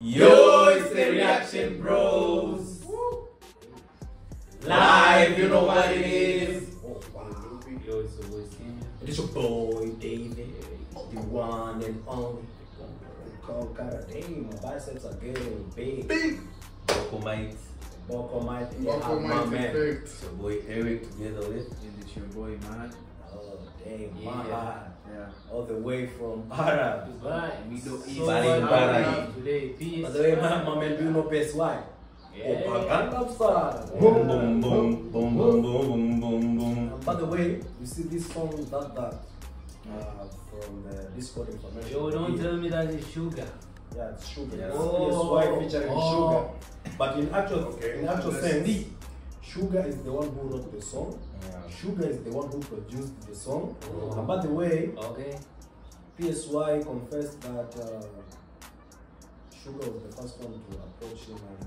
Yo, it's the Reaction Bros. Live, you know what it is. Oh, wow. Yo, it's always in. It's your boy, David, the one and only. Call God damn, my biceps are getting big. Big. Boko Mite. Boko Mike, Boko Mike It's your boy Eric together with. And it's your boy, man. Hey, yeah. Yeah. All the way from Arab. Dubai. Middle East. So Bari, Bari. Today, peace. By the way, Mama Melbino Peswai. Boom, boom, boom, boom, boom, boom, boom, boom. By the way, you see this song that that uh, from the Discord information. Yo, don't yeah. tell me that it's SUGA. Yeah, it's SUGA. Yes. Oh, yes, why featuring oh. SUGA? But in actual, okay. in actual sense. SUGA is the one who wrote the song. Yeah. SUGA is the one who produced the song. Oh. And by the way, Okay. PSY confessed that uh, SUGA was the first one to approach him and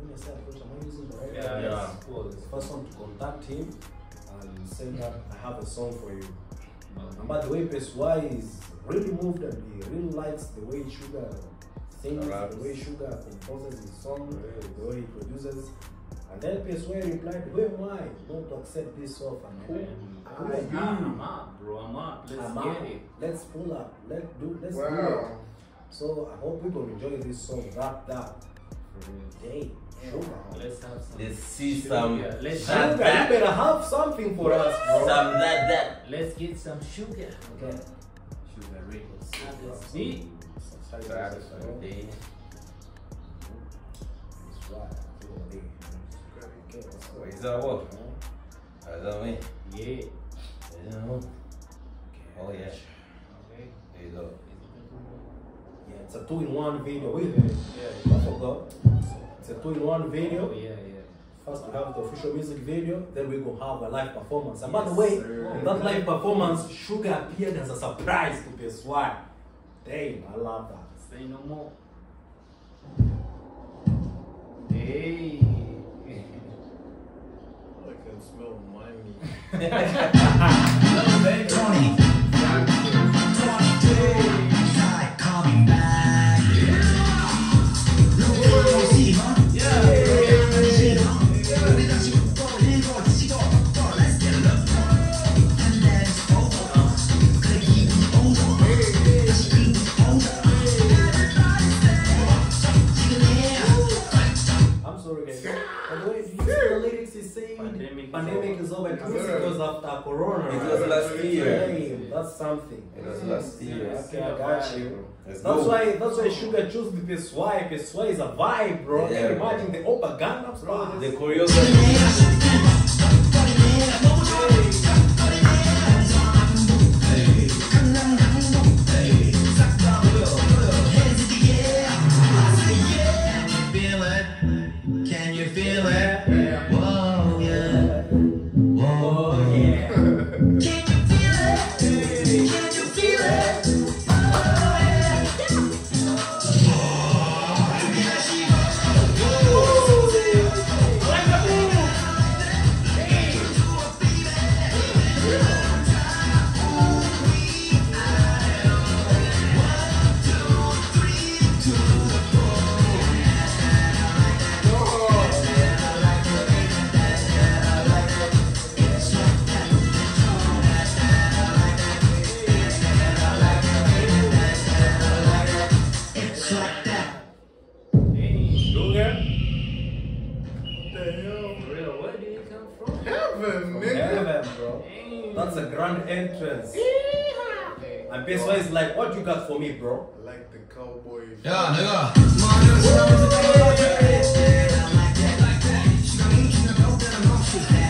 when I say approach, am I using the right Yeah, word? Yeah. of course. The first one to contact him and say that I have a song for you. And by the way, PSY is really moved and he really likes the way SUGA sings, the way SUGA composes his song, the way he produces. And then PSY replied, Who am I not to accept this offer? Who, who I'm, are you? I'm up, bro. I'm up. Let's I'm get out. it. Let's pull up. Let's do. Let's do it. So I hope people enjoy this song. Wrapped up. Day. SUGA. Let's have some. Let's see SUGA. some Let's, that, SUGA, you better have something for us, bro. some that, that. let's get some sugar. Okay. SUGA rich. Let's See? Saturday. That's right. Okay, let's go. What is that what? Is that me? Yeah. Yeah. Oh yeah. Okay. There you go. Yeah, it's a two-in-one video. Oh, Wait, Yeah. I forgot. It's a two-in-one video. Oh, yeah, yeah. First we have the official music video, then we go have a live performance. And by the way, sir. in that live performance, SUGA appeared as a surprise to PSY. Damn, I love that. Say no more. 何? Something. It was last year. Okay, I got you. Let's That's go. why that's why SUGA chose the PSY. PSY is a vibe, bro. Yeah, Can you bro. imagine the Oppa Gangnam Style. The choreography. Bro. That's a grand entrance. And Peso oh. is like, what you got for me, bro? I like the cowboy. Yeah, nigga. Yeah.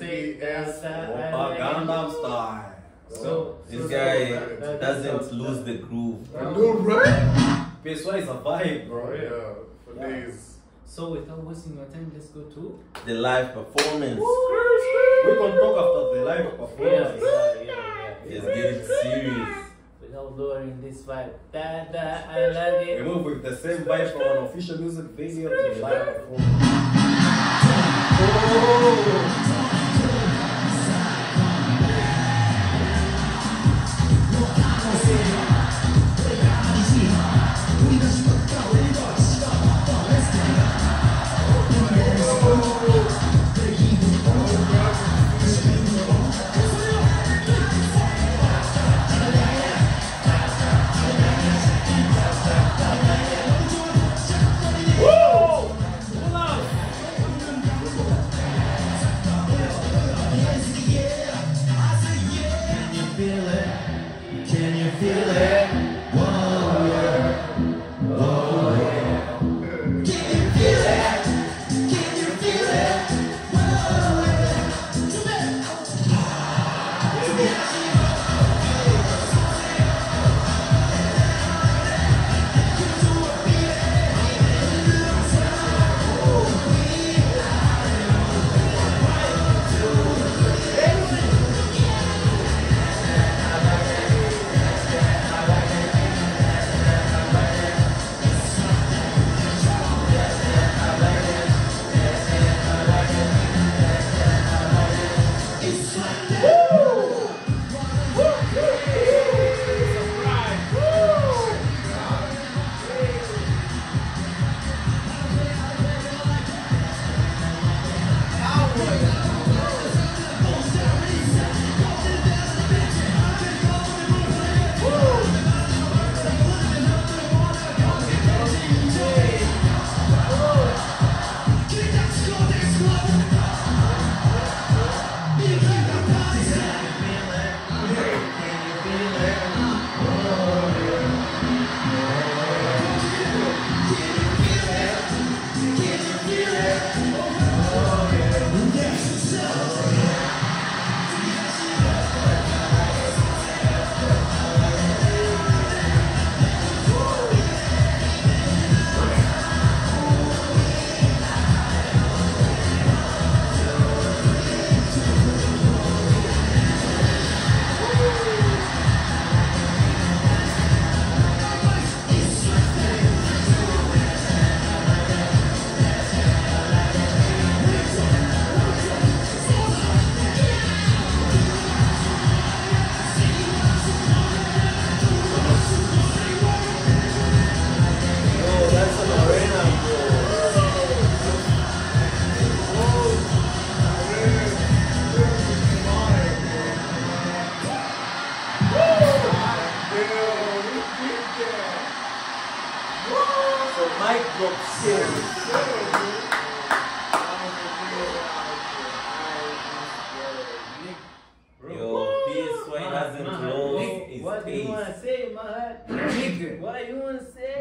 Like it. Gangnam Style. So This so- guy that- that- doesn't that- lose the groove. I know, right? PSY is a vibe, bro. Oh, yeah. For Yeah. days. So without wasting your time, let's go to The live performance. We can talk after the live yeah, performance. yeah, yeah, yeah. Let's get it serious. Without lowering this vibe, da da, I like We move with the same vibe from an official music video to the live performance. Yo, PSY hasn't Man, lost Nick, its What do you taste. wanna say, man? Nigga, what you wanna say?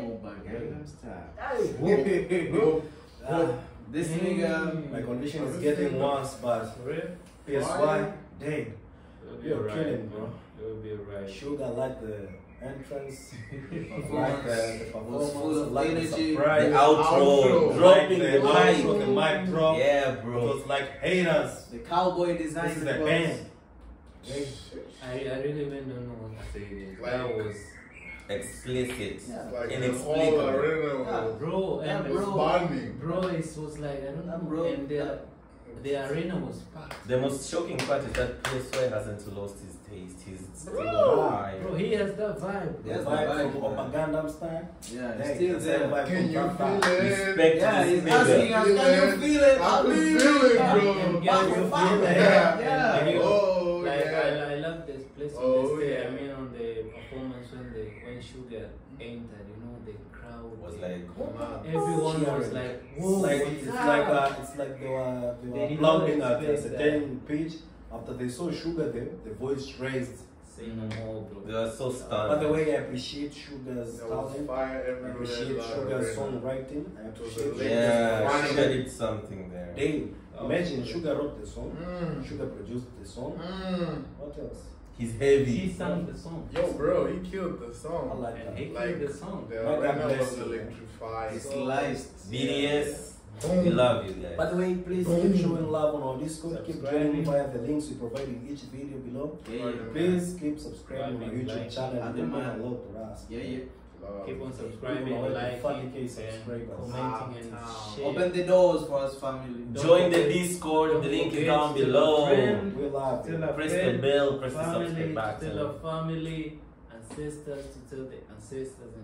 Hey, Ah, This nigga, my condition is getting worse, but For real? PSY, dang, You'll be you're alright. killing, bro. You'll be alright. SUGA like the entrance, Performance like the, the was full of like energy. the The surprise, outro, Outro. dropping like the the mic. outro, the mic drop. Yeah, bro. It was like haters. the cowboy design. This is a was- band. I, I really even don't know what to say. This. Like- that was, Explicit. Yeah. Like the Inexplicable. whole arena Yeah. was bro, Yeah, and bro. bonding. bro, it was like I don't Yeah, know, bro. and the the arena was packed. The most shocking part is that PSY hasn't lost his taste. He's still Bro, high. bro, he has that vibe. The Yes, the vibe vibe, from man. Oppa Gangnam style. Yeah, Hey, still there. vibe Can you feel it? Respect Yeah, to he's this asking us, can you feel it? I can feel it, Yeah. bro. And Back girls, for you feel that? Yeah. Yeah. And you- Oh, like yeah. I, I love this place Oh, the stage. yeah. I mean, on the performance when the when SUGA entered, you know, the crowd Was they- like, everyone was like, It's whoa, like what's it's up? like uh, it's like they were they They were did not applauding at a expect that. certain pitch. After they saw SUGA, the the voice raised Say no more, bro. They are so stunned. By the way, I appreciate SUGA's talent. I appreciate like, SUGA's right songwriting. I It was appreciate yeah, Funny. SUGA did something there. Dave, Oh, imagine okay. SUGA wrote the song. Mm. SUGA produced the song. Mm. What else? He's heavy. He sang the song. Yo, bro, he killed the I song. like And that. he Like, killed the song. The Like that arena was electrified. It's So- sliced. BTS, Boom. We love you guys. By the way, please Boom. keep showing love on our Discord. Keep Subscribing. joining via the links we provide in each video below. Yeah, yeah. Please keep subscribing on our YouTube liking, channel. and It means demand. a lot to us. Yeah, yeah. Love. Keep on subscribing, already liking, 40K and subscribers. commenting and Uptown. share. Open the doors for us, family. Don't Join the Discord, the don't link is down to tell a below. friend, We love Tell you. a Press the bell, press the family, subscribe button. Tell a family, ancestors to tell the ancestors and